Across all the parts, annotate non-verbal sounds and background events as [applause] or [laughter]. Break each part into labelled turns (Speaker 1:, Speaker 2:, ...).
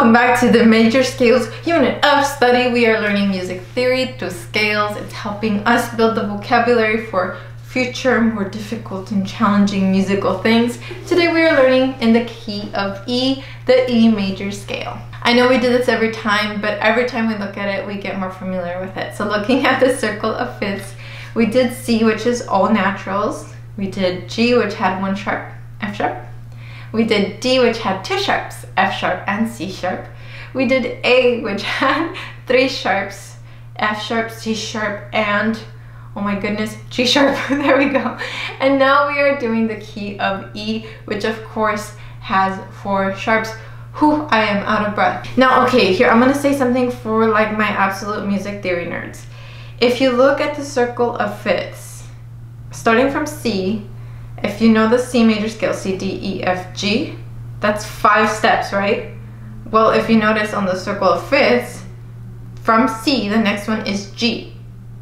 Speaker 1: welcome back to the Major Scales unit of study. We are learning music theory through scales. It's helping us build the vocabulary for future, more difficult and challenging musical things. Today we are learning in the key of E, the E major scale. I know we do this every time, but every time we look at it, we get more familiar with it. So looking at the circle of fifths, we did C, which is all naturals. We did G, which had one sharp, F sharp. We did D, which had two sharps, F sharp and C sharp. We did A, which [laughs] had three sharps, F sharp, C sharp, and oh my goodness, G sharp, [laughs] there we go. And now we are doing the key of E, which of course has four sharps. Whew, I am out of breath. Now, okay, here, I'm gonna say something for like my absolute music theory nerds. If you look at the circle of fifths, starting from C, if you know the C major scale, C, D, E, F, G, that's five steps, right? Well, if you notice on the circle of fifths, from C, the next one is G.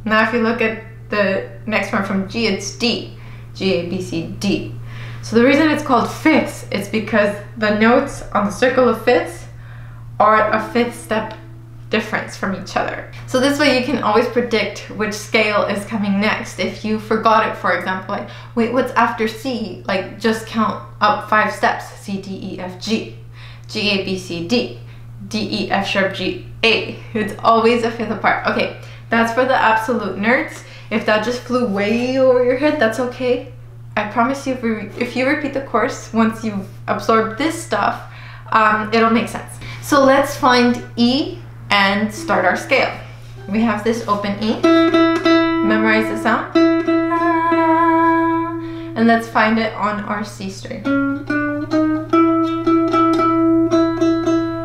Speaker 1: Now, if you look at the next one from G, it's D. G, A, B, C, D. So the reason it's called fifths is because the notes on the circle of fifths are a fifth step difference from each other. So this way you can always predict which scale is coming next. If you forgot it, for example, like, wait, what's after C? Like, just count up five steps. C, D, E, F, G. G, A, B, C, D. D, E, F sharp, G, A. It's always a fifth apart. Okay, that's for the absolute nerds. If that just flew way over your head, that's okay. I promise you, if, you repeat the course, once you've absorbed this stuff, um, it'll make sense. So let's find E and start our scale. We have this open E, memorize the sound, and let's find it on our C string.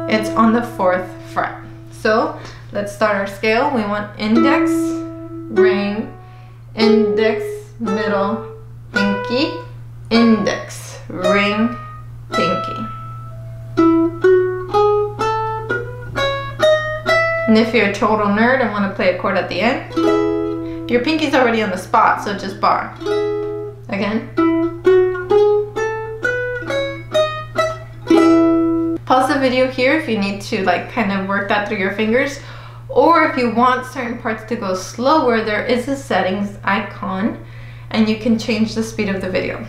Speaker 1: It's on the fourth fret. So let's start our scale. We want index, ring, index, middle, pinky, index, ring, pinky. And if you're a total nerd and want to play a chord at the end, your pinky's already on the spot, so just bar. Again. Pause the video here if you need to like kind of work that through your fingers. Or if you want certain parts to go slower, there is a settings icon and you can change the speed of the video.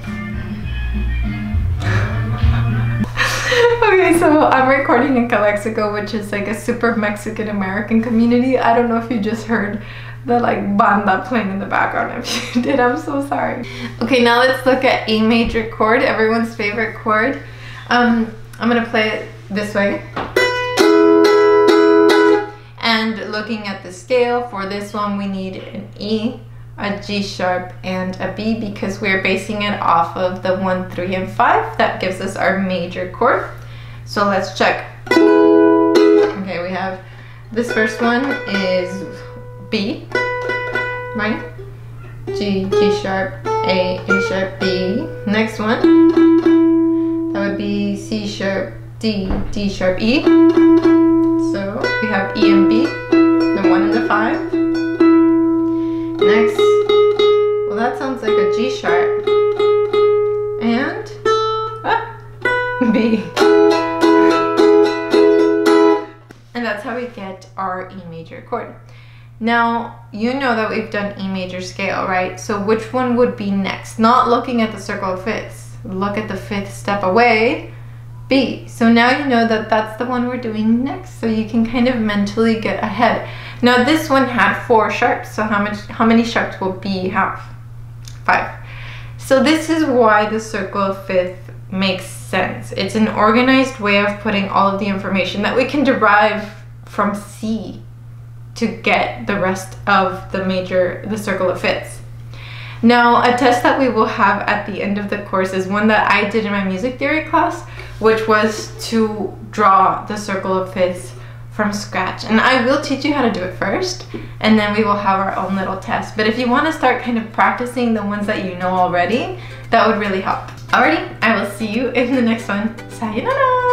Speaker 1: So I'm recording in Calexico, which is like a super Mexican American community. I don't know if you just heard the like banda playing in the background. [laughs] If you did, I'm so sorry. Okay, now let's look at A major chord, everyone's favorite chord. Um, I'm gonna play it this way. And looking at the scale, for this one we need an E, a G sharp, and a B because we're basing it off of the 1, 3, and 5. That gives us our major chord. So let's check. Okay, we have this first one is B, right? G, G sharp, A, A sharp, B. Next one, that would be C sharp, D, D sharp, E. So we have E and B, the one and the five. Next, well that sounds like a G sharp. And, ah, B. how we get our E major chord. Now, you know that we've done E major scale, right? So which one would be next? Not looking at the circle of fifths. Look at the fifth step away, B. So now you know that that's the one we're doing next, so you can kind of mentally get ahead. Now this one had four sharps, so how much? How many sharps will B have? Five. So this is why the circle of fifth makes sense. It's an organized way of putting all of the information that we can derive from C to get the rest of the major, the circle of fifths. Now, a test that we will have at the end of the course is one that I did in my music theory class, which was to draw the circle of fifths from scratch. And I will teach you how to do it first, and then we will have our own little test. But if you want to start kind of practicing the ones that you know already, that would really help. Alrighty, I will see you in the next one. Sayonara!